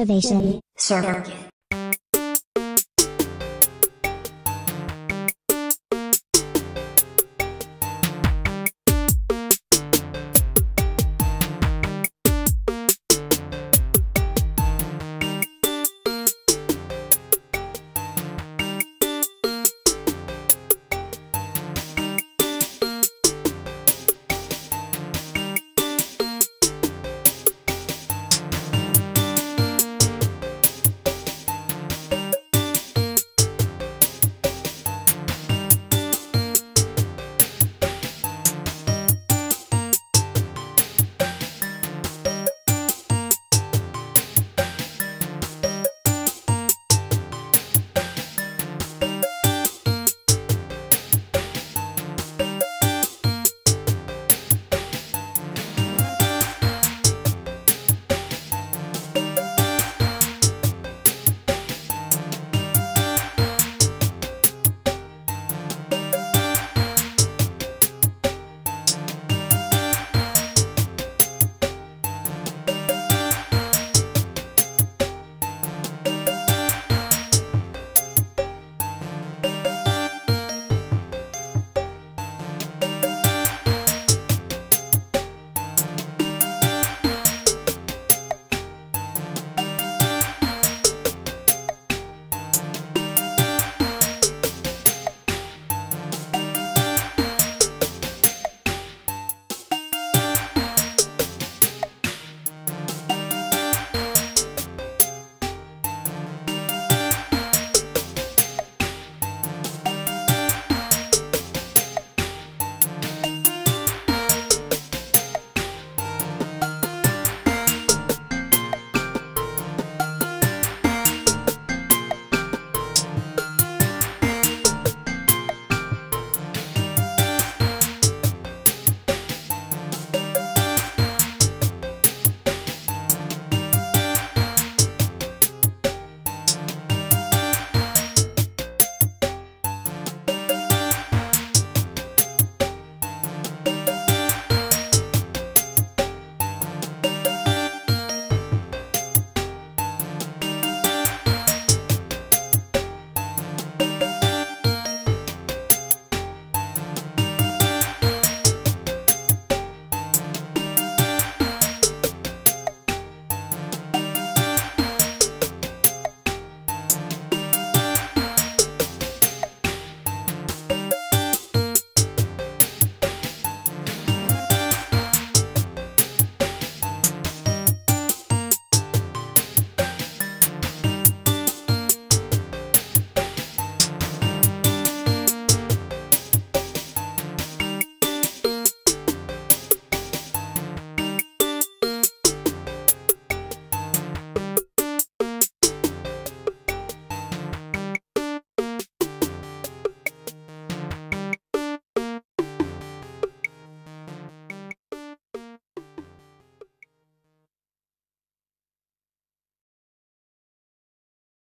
Innovation. Server